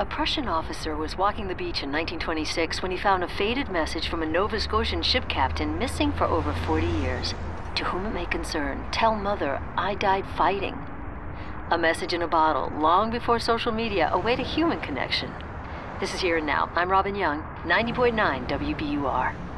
A Prussian officer was walking the beach in 1926 when he found a faded message from a Nova Scotian ship captain missing for over 40 years. To whom it may concern, tell mother I died fighting. A message in a bottle, long before social media, a way to human connection. This is Here and Now. I'm Robin Young, 90.9 WBUR.